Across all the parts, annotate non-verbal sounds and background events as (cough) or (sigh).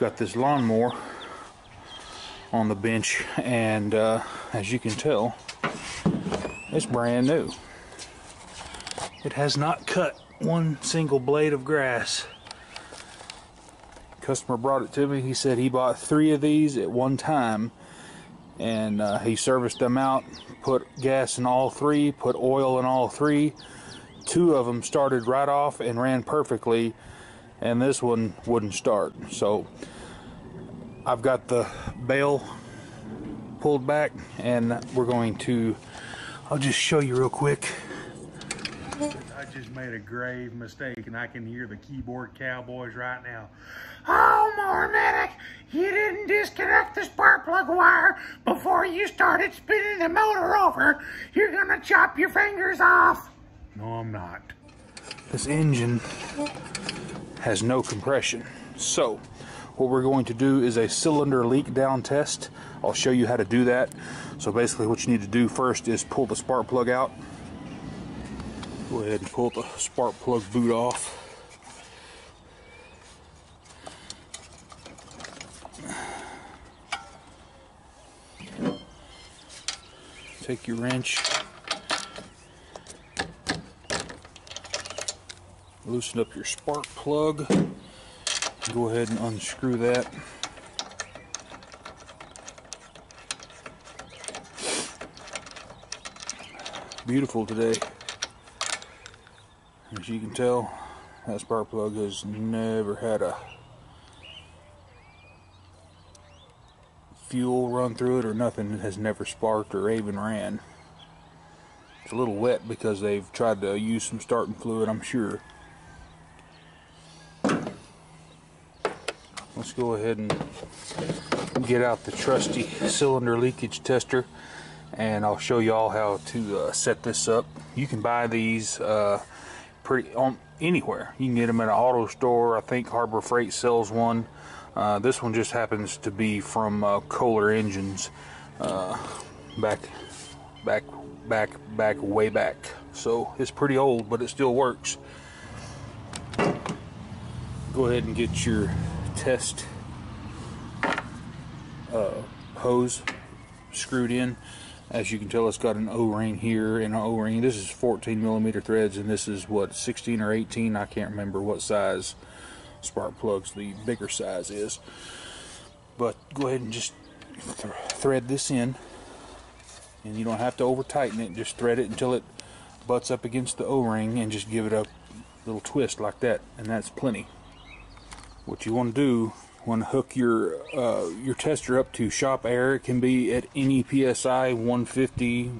got this lawnmower on the bench, and uh, as you can tell, it's brand new. It has not cut one single blade of grass. Customer brought it to me. He said he bought three of these at one time, and uh, he serviced them out, put gas in all three, put oil in all three. Two of them started right off and ran perfectly, and this one wouldn't start. So I've got the bale pulled back, and we're going to. I'll just show you real quick. I just made a grave mistake and I can hear the keyboard cowboys right now. Oh, Mower Medic, you didn't disconnect the spark plug wire before you started spinning the motor over. You're gonna chop your fingers off. No, I'm not. This engine has no compression. So, what we're going to do is a cylinder leak down test. I'll show you how to do that. So basically what you need to do first is pull the spark plug out. Go ahead and pull the spark plug boot off. Take your wrench, loosen up your spark plug, go ahead and unscrew that. Beautiful today. As you can tell, that spark plug has never had a fuel run through it or nothing. It has never sparked or even ran. It's a little wet because they've tried to use some starting fluid, I'm sure. Let's go ahead and get out the trusty cylinder leakage tester and I'll show you all how to uh, set this up. You can buy these uh, pretty on anywhere. You can get them at an auto store. I think Harbor Freight sells one. Uh, this one just happens to be from uh, Kohler Engines, uh, back, back, back, back, way back. So it's pretty old, but it still works. Go ahead and get your test uh, hose screwed in. As you can tell, it's got an O-ring here and an O-ring. This is 14 millimeter threads, and this is what 16 or 18. I can't remember what size spark plugs the bigger size is. But go ahead and just th thread this in, and you don't have to over tighten it. Just thread it until it butts up against the O-ring, and just give it a little twist like that, and that's plenty. What you want to do want to hook your uh, your tester up to shop air. It can be at any PSI 150,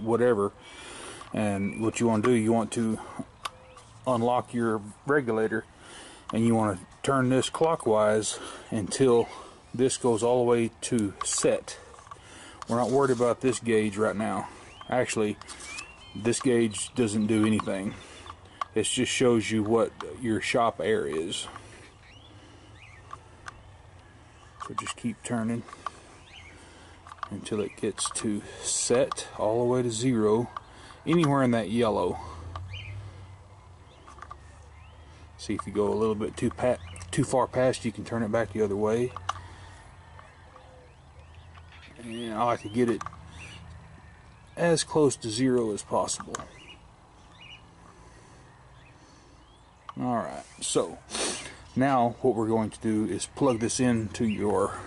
whatever. And what you want to do, you want to unlock your regulator, and you want to turn this clockwise until this goes all the way to set. We're not worried about this gauge right now. Actually, this gauge doesn't do anything. It just shows you what your shop air is. So just keep turning until it gets to set all the way to zero, anywhere in that yellow. See if you go a little bit too pat too far past, you can turn it back the other way. And I like to get it as close to zero as possible. Alright, so now what we're going to do is plug this into your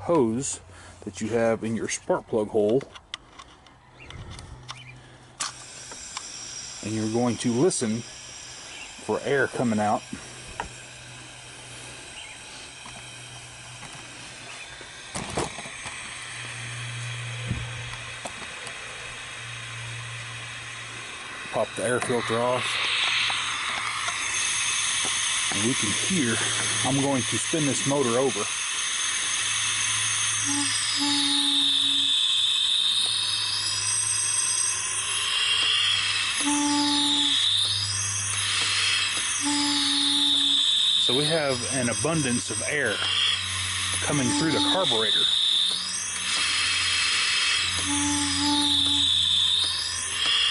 hose that you have in your spark plug hole. And you're going to listen for air coming out. Pop the air filter off and we can hear I'm going to spin this motor over. So we have an abundance of air coming through the carburetor.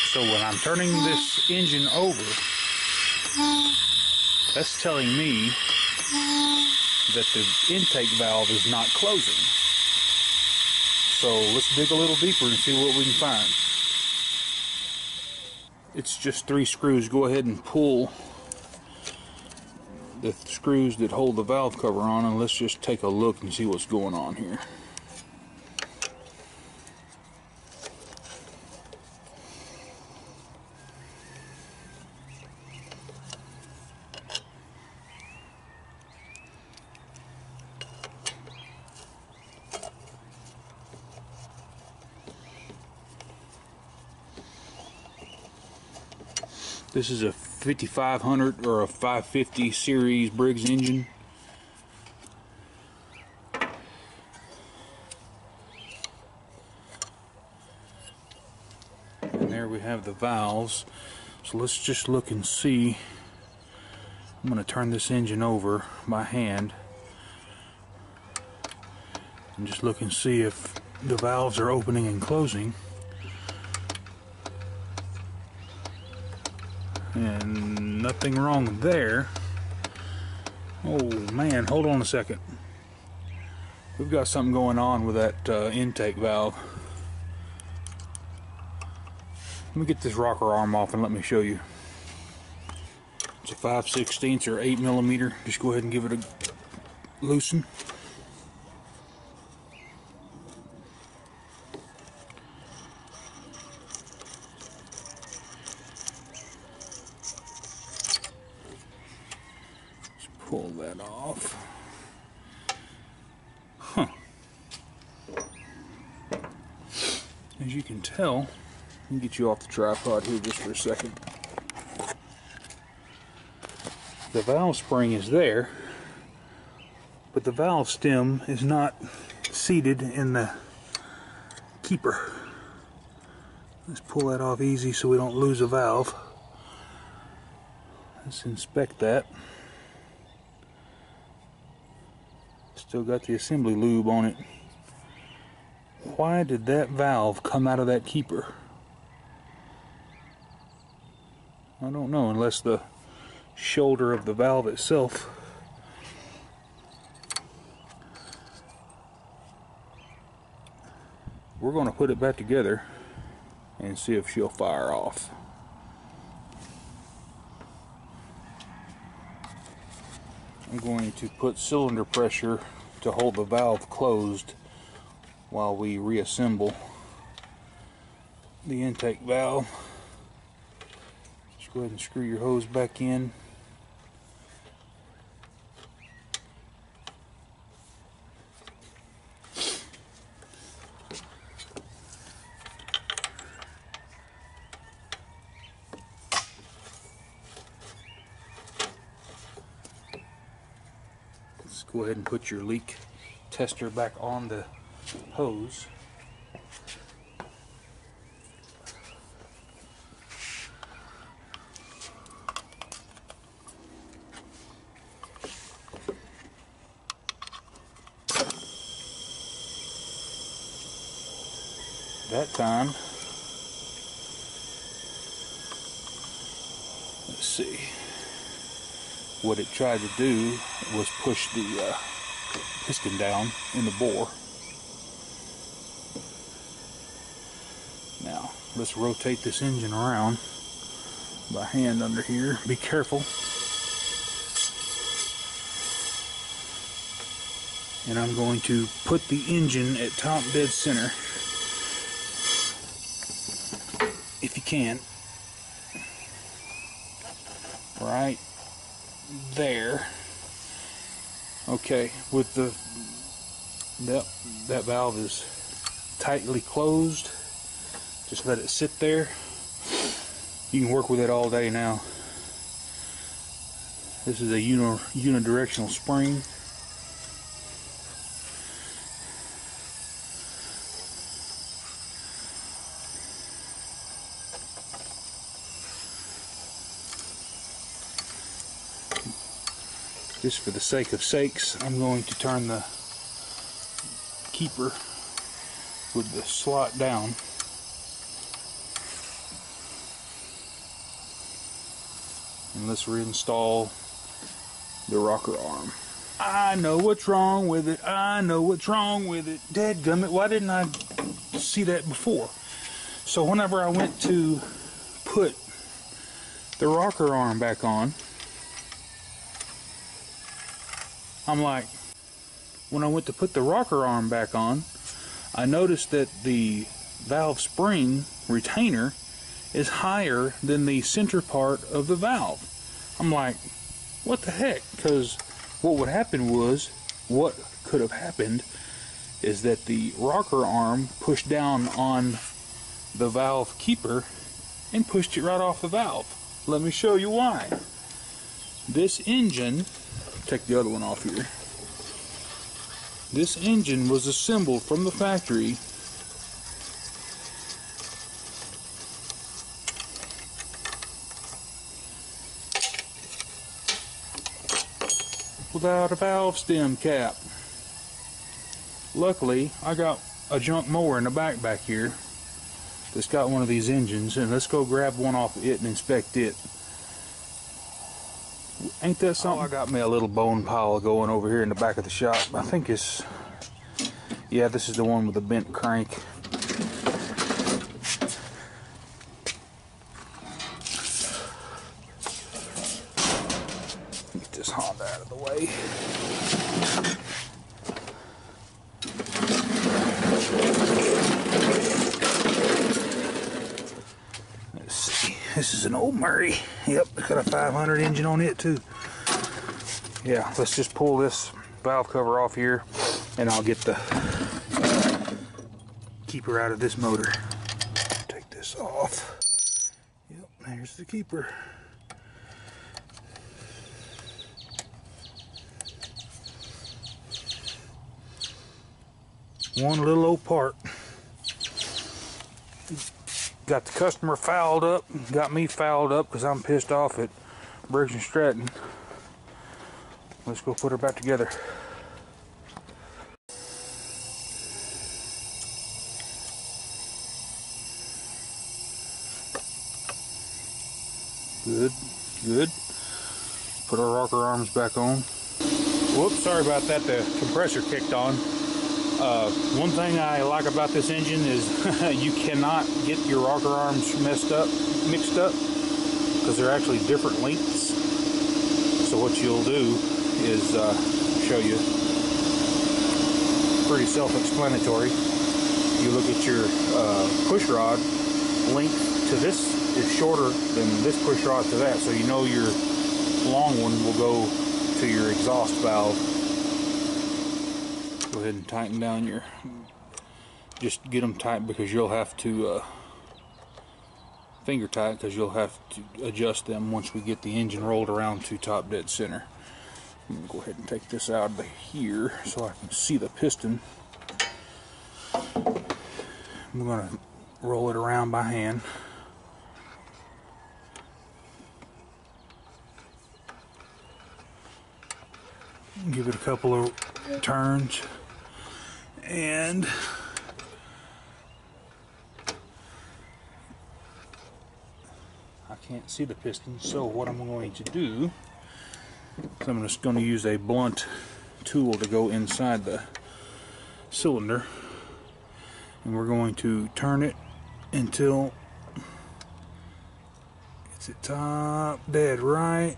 So when I'm turning this engine over, that's telling me that the intake valve is not closing. So let's dig a little deeper and see what we can find. It's just three screws. Go ahead and pull the screws that hold the valve cover on and let's just take a look and see what's going on here. This is a 5500 or a 550 series Briggs engine. And there we have the valves. So let's just look and see. I'm going to turn this engine over by hand and just look and see if the valves are opening and closing. And nothing wrong there. Oh man, hold on a second. We've got something going on with that uh, intake valve. Let me get this rocker arm off and let me show you. It's a 5 16 or 8 millimeter. Just go ahead and give it a loosen. Pull that off. Huh. As you can tell, let me get you off the tripod here just for a second. The valve spring is there, but the valve stem is not seated in the keeper. Let's pull that off easy so we don't lose a valve. Let's inspect that. Still got the assembly lube on it. Why did that valve come out of that keeper? I don't know unless the shoulder of the valve itself we're going to put it back together and see if she'll fire off. I'm going to put cylinder pressure to hold the valve closed while we reassemble the intake valve. Just go ahead and screw your hose back in. Let's go ahead and put your leak tester back on the hose. That time, let's see what it tried to do was push the uh, piston down in the bore. Now, let's rotate this engine around by hand under here. Be careful. And I'm going to put the engine at top dead center. If you can. Right there. Okay, with the that that valve is tightly closed. Just let it sit there. You can work with it all day now. This is a uni unidirectional spring. Just for the sake of sakes, I'm going to turn the keeper with the slot down. And let's reinstall the rocker arm. I know what's wrong with it. I know what's wrong with it. Dadgummit, why didn't I see that before? So whenever I went to put the rocker arm back on, I'm like, when I went to put the rocker arm back on, I noticed that the valve spring retainer is higher than the center part of the valve. I'm like, what the heck? Because what would happen was, what could have happened is that the rocker arm pushed down on the valve keeper and pushed it right off the valve. Let me show you why. This engine, take the other one off here. This engine was assembled from the factory without a valve stem cap. Luckily, I got a junk mower in the back back here that's got one of these engines, and let's go grab one off of it and inspect it. Ain't that something? Oh, I got me a little bone pile going over here in the back of the shop. I think it's, yeah, this is the one with the bent crank. Get this Honda out of the way. Let's see. This is an old Murray. Yep, it's got a 500 engine on it too. Yeah, let's just pull this valve cover off here and I'll get the keeper out of this motor. Take this off. Yep, there's the keeper. One little old part got the customer fouled up, got me fouled up because I'm pissed off at Briggs and Stratton. Let's go put her back together. Good, good. Put our rocker arms back on. Whoops, sorry about that. The compressor kicked on. Uh, one thing I like about this engine is (laughs) you cannot get your rocker arms messed up, mixed up, because they're actually different lengths. So what you'll do is uh, show you. Pretty self-explanatory. You look at your uh, push rod length to this is shorter than this push rod to that, so you know your long one will go to your exhaust valve go ahead and tighten down your just get them tight because you'll have to uh, finger tight because you'll have to adjust them once we get the engine rolled around to top dead center I'm gonna go ahead and take this out of here so I can see the piston. I'm gonna roll it around by hand. Give it a couple of turns and I can't see the piston so what I'm going to do is I'm just going to use a blunt tool to go inside the cylinder. And we're going to turn it until it's at top dead right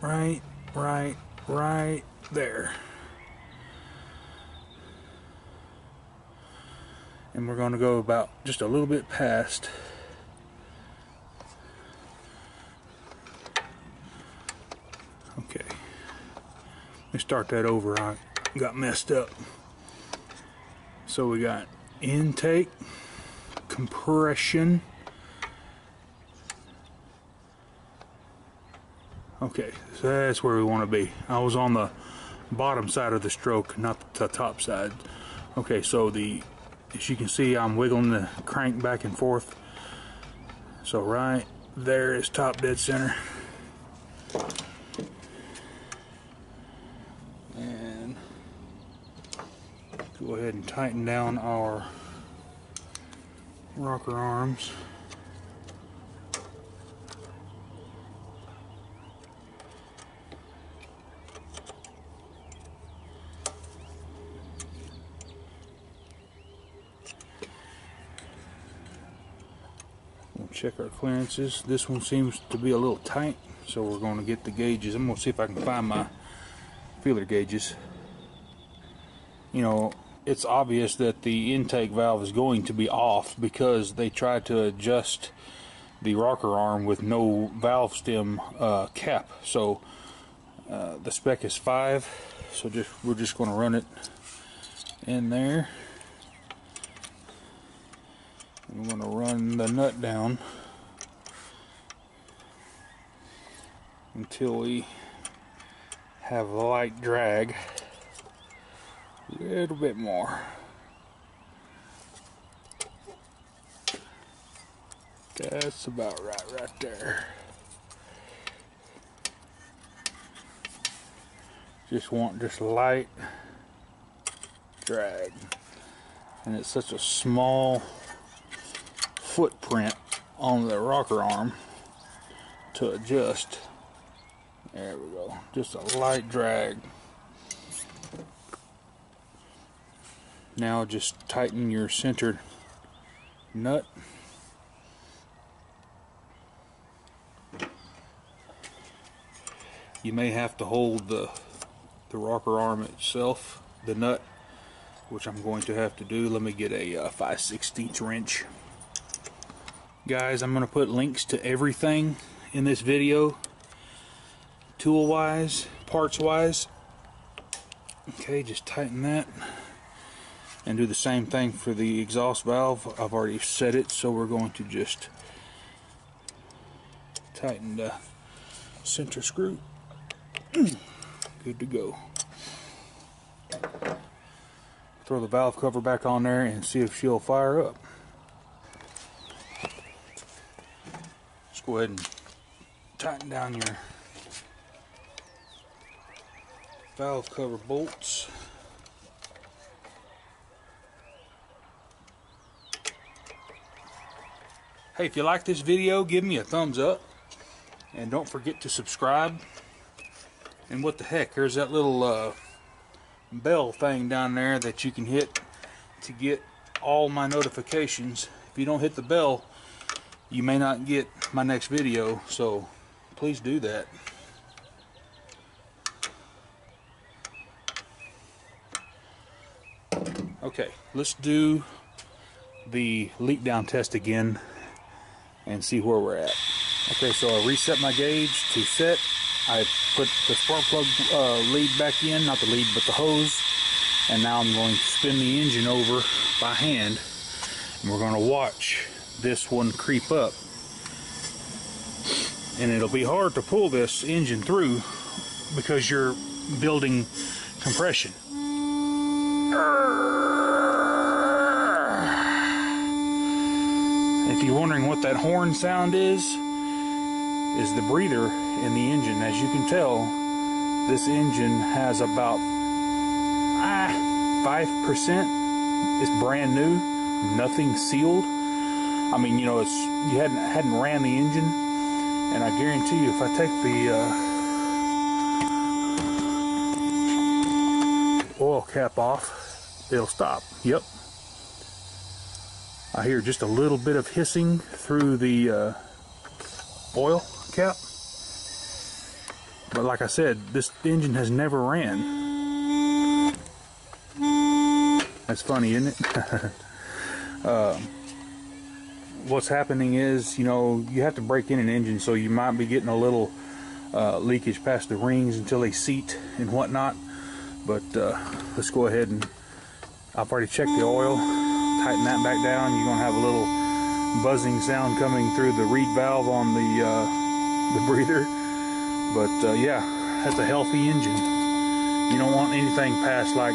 right right right there. And we're going to go about just a little bit past okay. Let me start that over. I got messed up. So we got intake compression. Okay so that's where we want to be. I was on the bottom side of the stroke not the top side. Okay so the as you can see I'm wiggling the crank back and forth. So right there is top dead center tighten down our rocker arms. We'll check our clearances. This one seems to be a little tight, so we're going to get the gauges. I'm going to see if I can find my feeler gauges. You know, it's obvious that the intake valve is going to be off because they tried to adjust the rocker arm with no valve stem uh, cap. So uh, the spec is five. So just we're just going to run it in there. I'm going to run the nut down until we have light drag. A little bit more. That's about right right there. Just want just light drag. And it's such a small footprint on the rocker arm to adjust. There we go. Just a light drag. Now just tighten your center nut. You may have to hold the the rocker arm itself, the nut, which I'm going to have to do. Let me get a uh, 5 16 wrench. Guys, I'm going to put links to everything in this video, tool wise, parts wise. Okay, just tighten that and do the same thing for the exhaust valve. I've already set it, so we're going to just tighten the center screw. (clears throat) Good to go. Throw the valve cover back on there and see if she'll fire up. Let's go ahead and tighten down your valve cover bolts. Hey, if you like this video, give me a thumbs up. And don't forget to subscribe. And what the heck, there's that little uh, bell thing down there that you can hit to get all my notifications. If you don't hit the bell, you may not get my next video. So please do that. Okay, let's do the leak down test again and see where we're at. Okay, so I reset my gauge to set. I put the spark plug uh, lead back in, not the lead, but the hose. And now I'm going to spin the engine over by hand. And we're going to watch this one creep up. And it'll be hard to pull this engine through because you're building compression. If you're wondering what that horn sound is, is the breather in the engine. As you can tell, this engine has about ah, 5%. It's brand new, nothing sealed. I mean, you know, it's you hadn't hadn't ran the engine, and I guarantee you, if I take the uh, oil cap off, it'll stop. Yep, I hear just a little bit of hissing through the uh, oil cap. But like I said, this engine has never ran. That's funny, isn't it? uh, (laughs) what's happening is, you know, you have to break in an engine, so you might be getting a little uh, leakage past the rings until they seat and whatnot. But uh, let's go ahead and I've already checked the oil tighten that back down, you're going to have a little buzzing sound coming through the reed valve on the uh, the breather. But uh, yeah, that's a healthy engine. You don't want anything past like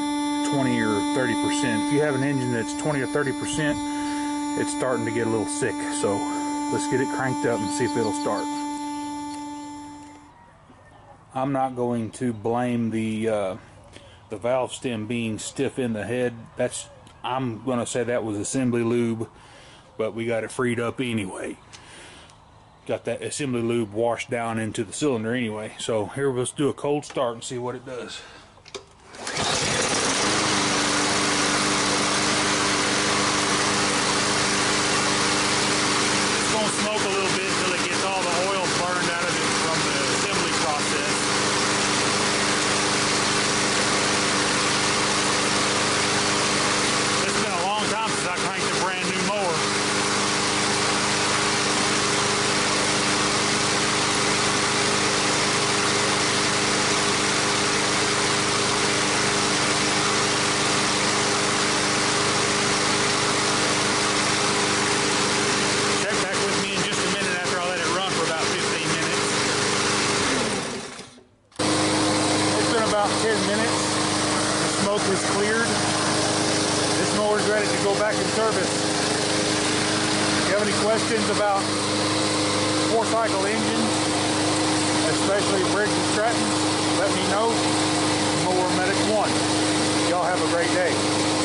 20 or 30 percent. If you have an engine that's 20 or 30 percent, it's starting to get a little sick. So let's get it cranked up and see if it'll start. I'm not going to blame the uh, the valve stem being stiff in the head. That's I'm going to say that was assembly lube, but we got it freed up anyway. Got that assembly lube washed down into the cylinder anyway. So here, let's do a cold start and see what it does. It's going to smoke 10 minutes. The smoke has cleared. This mower's ready to go back in service. If you have any questions about four cycle engines, especially Briggs and Stratton, let me know. Mower Medic 1. Y'all have a great day.